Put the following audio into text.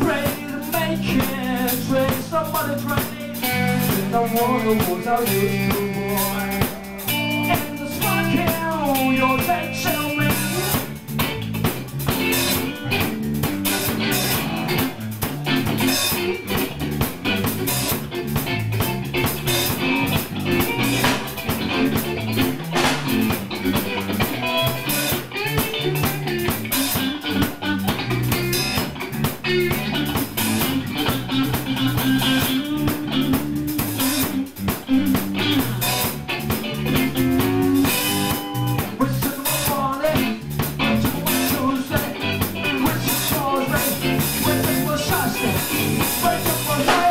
Pray to make it, pray somebody pray. And the water was Wake up for life.